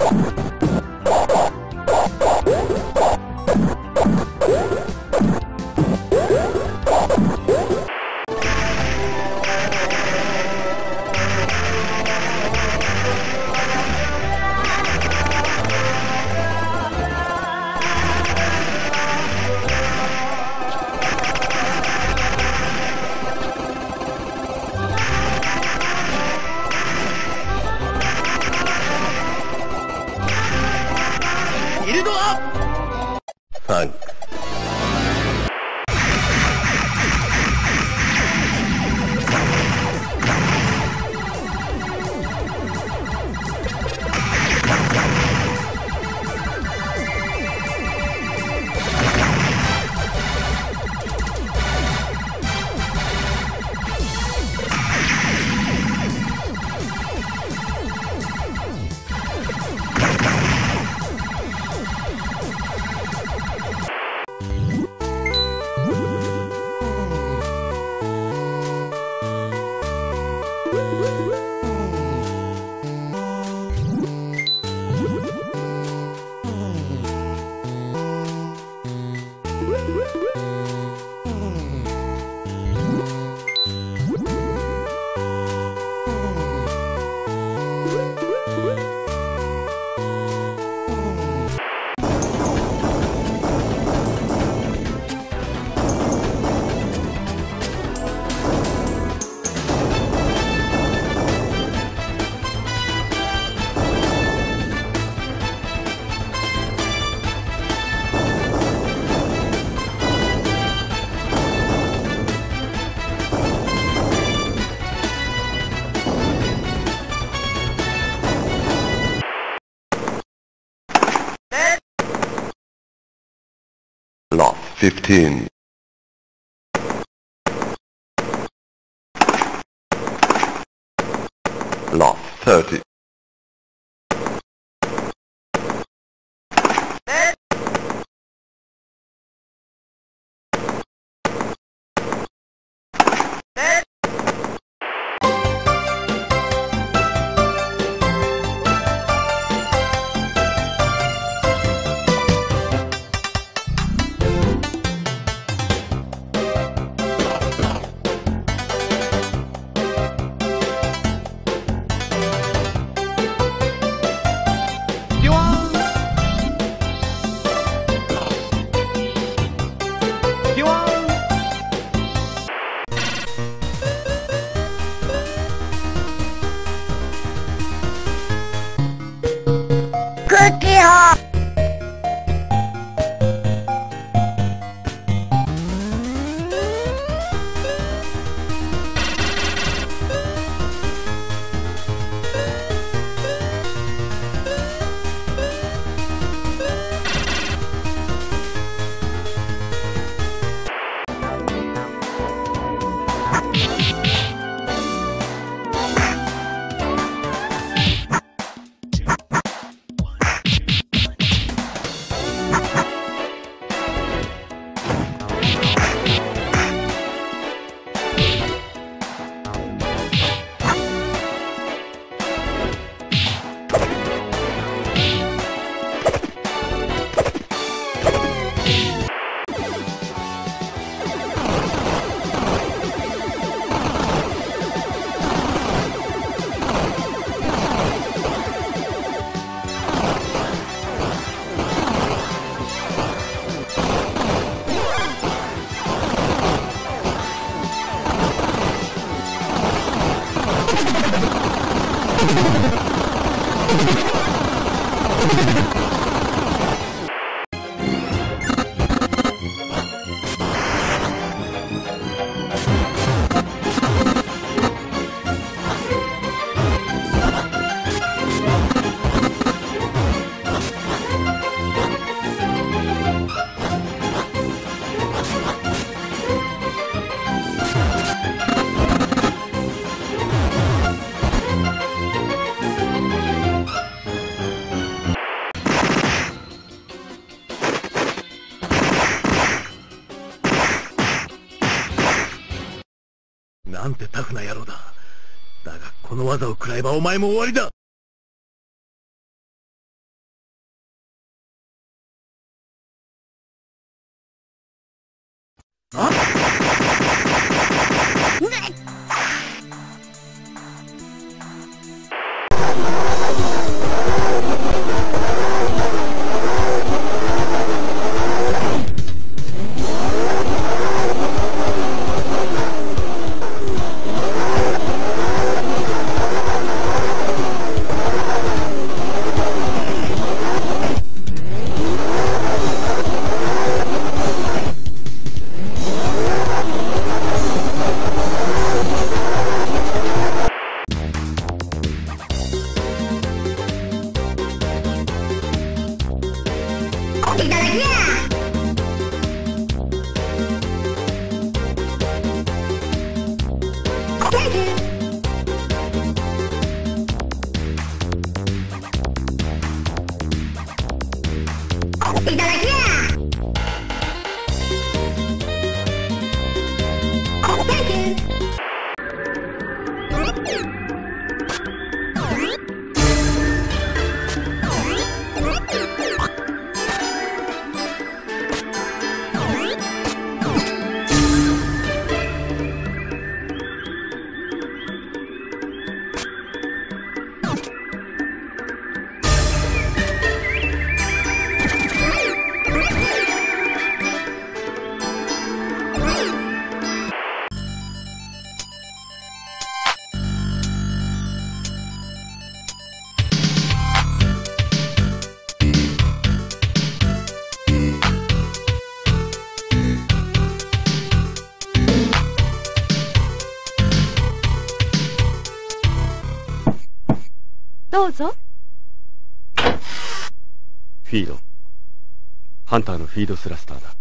you fifteen loss thirty Hey. えばお前も終わりだあっフィード。ハンターのフィードスラスターだ。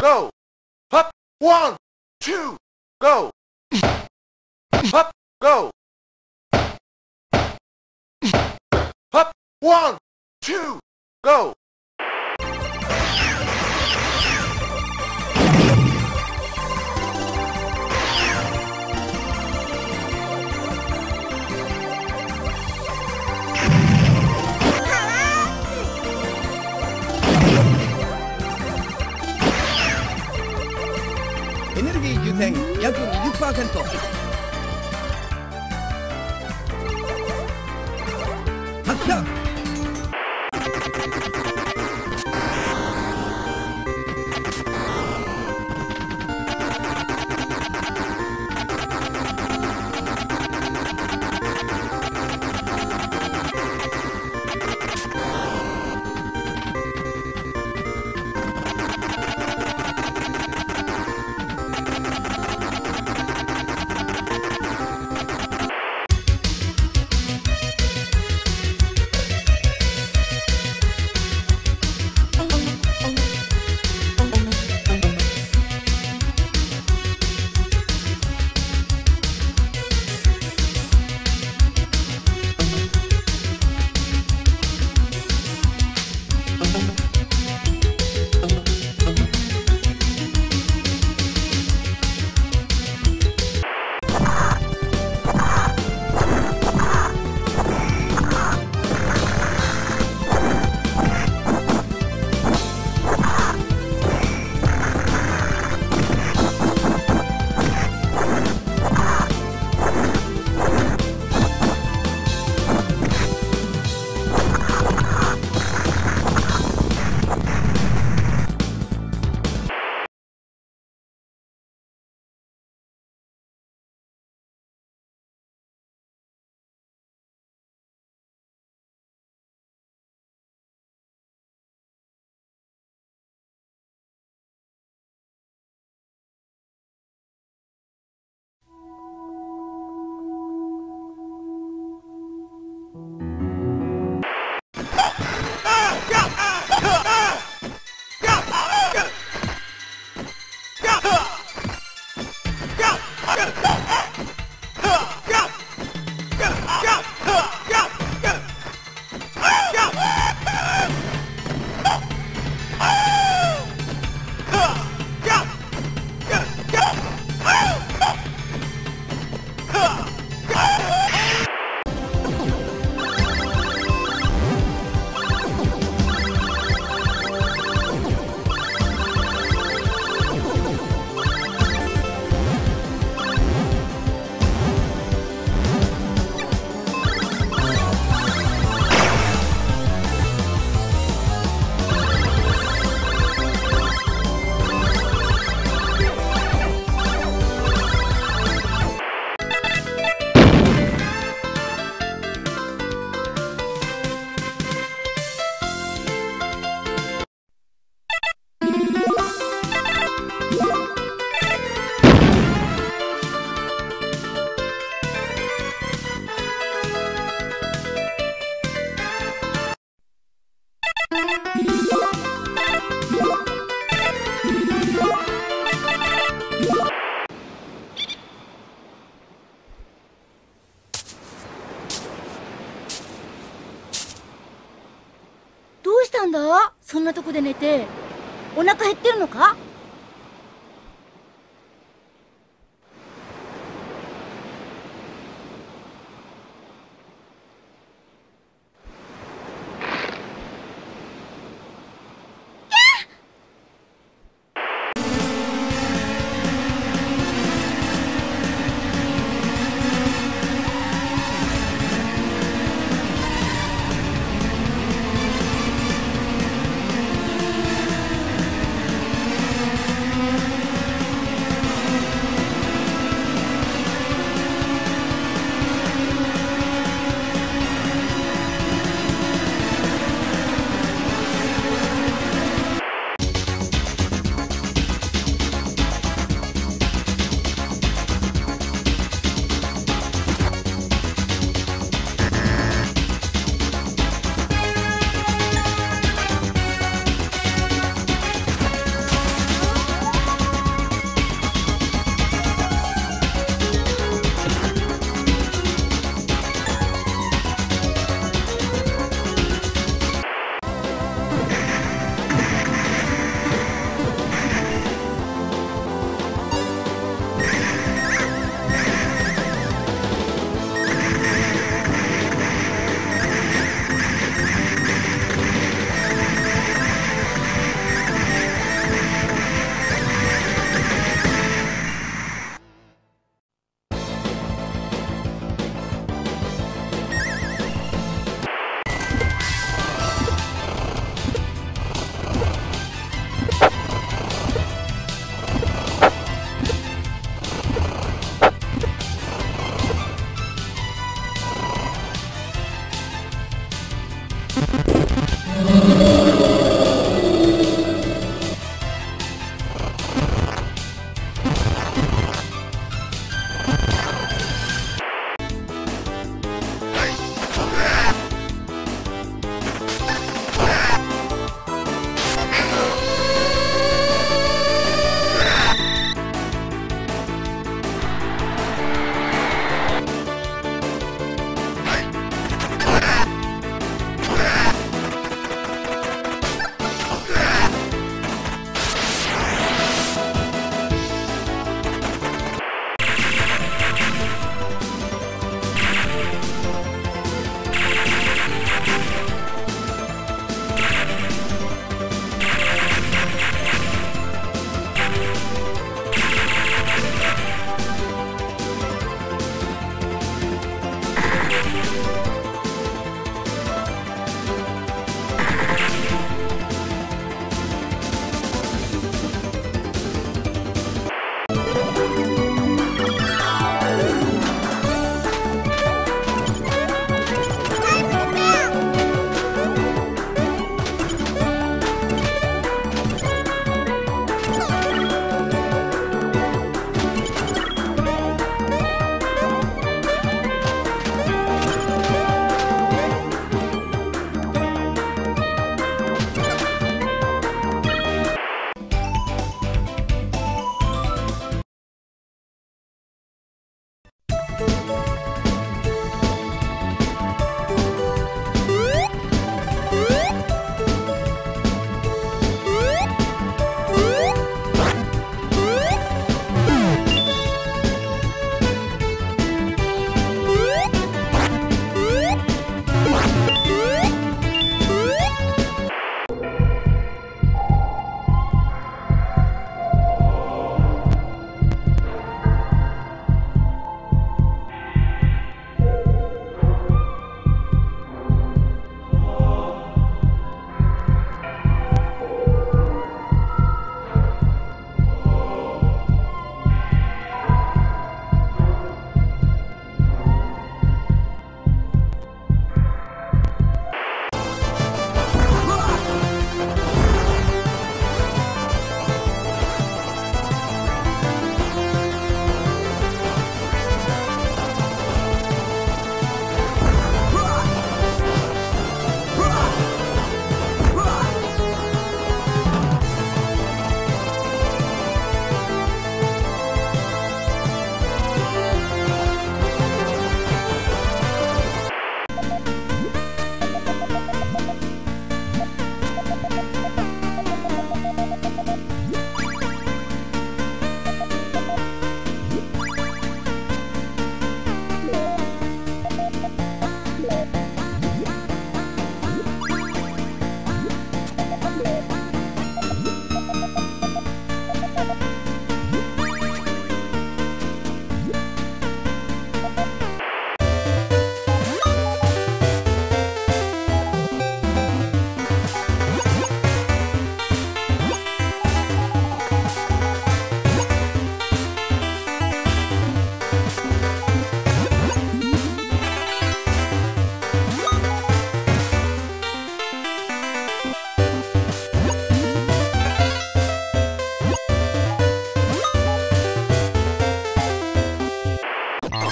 go. Up, one, two, go. Up, go. Up, one, two, go. 点約20%。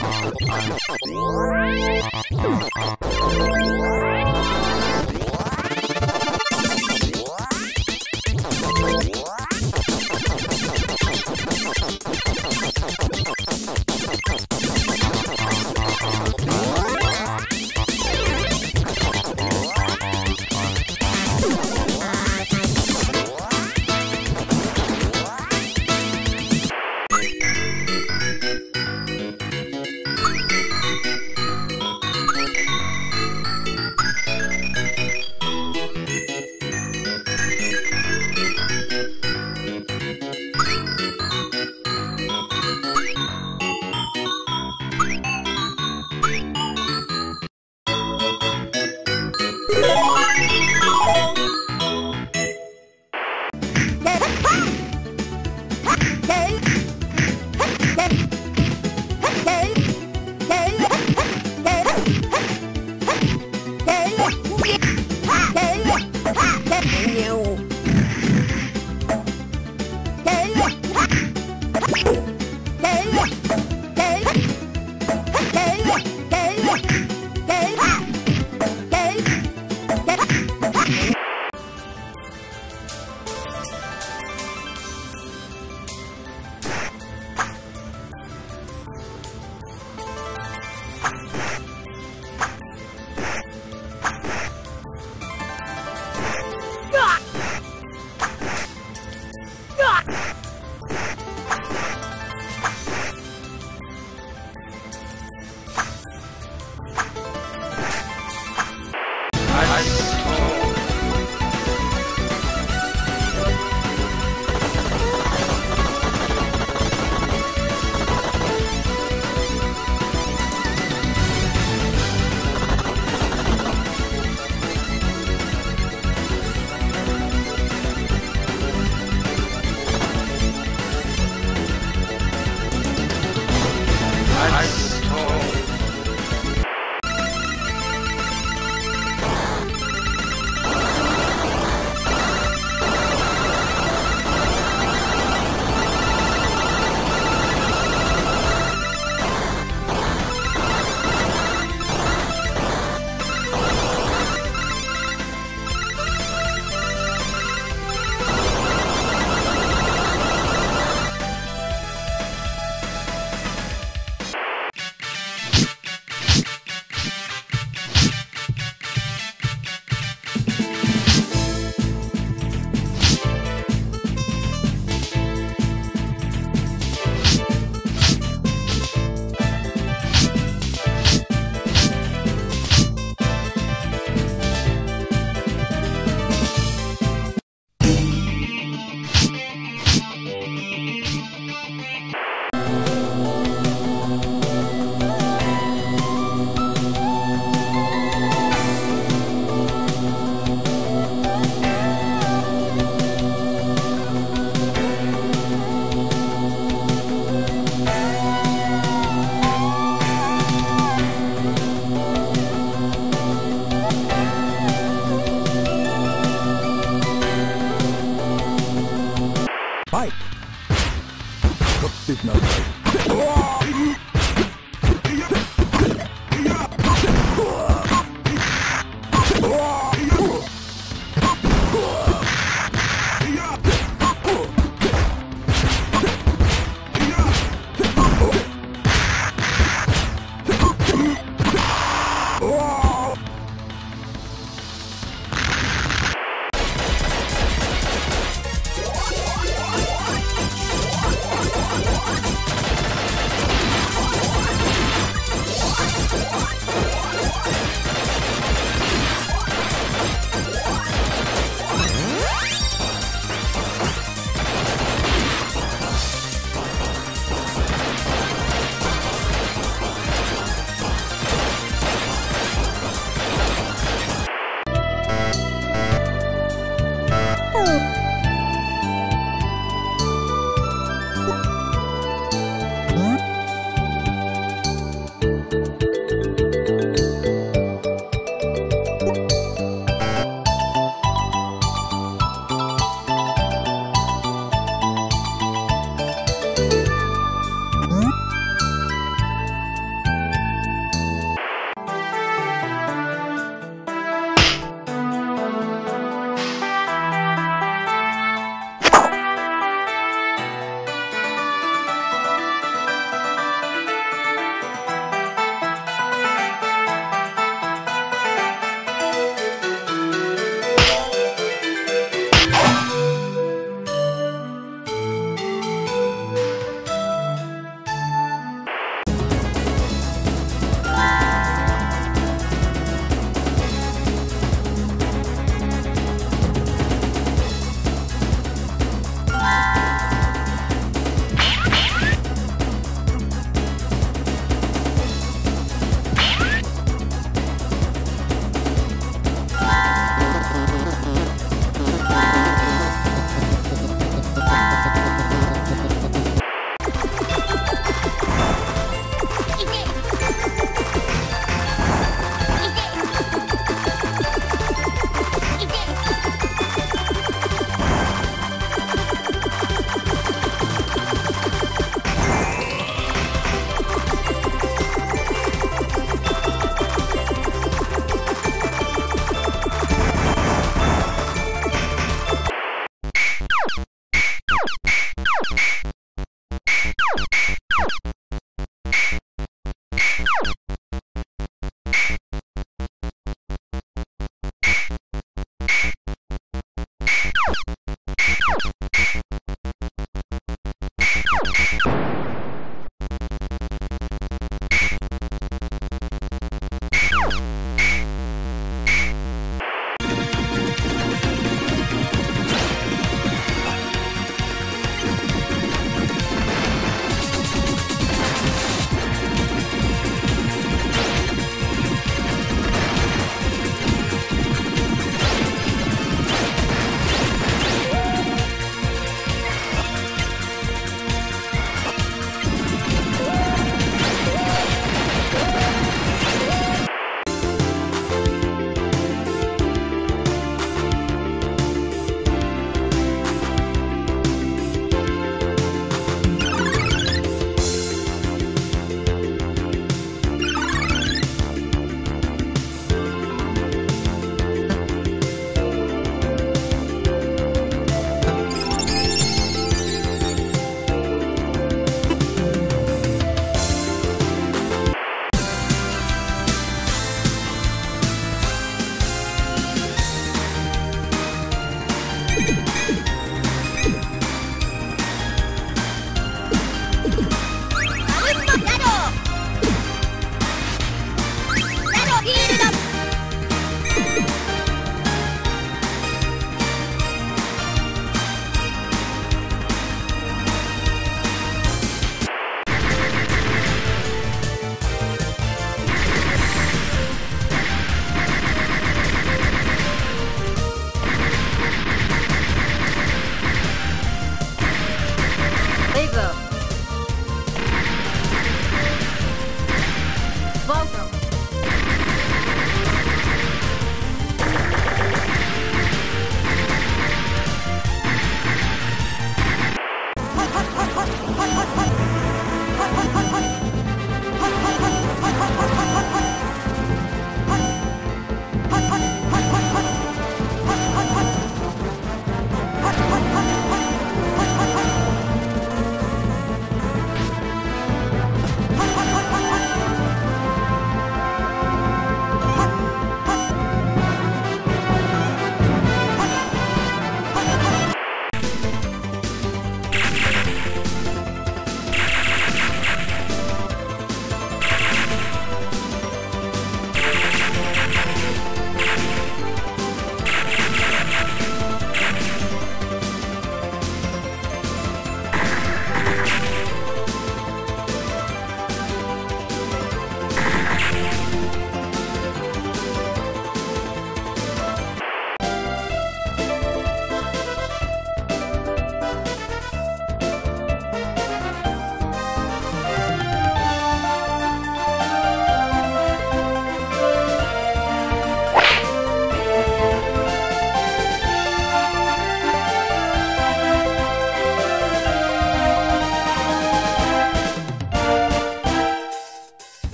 What?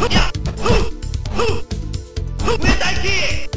目いき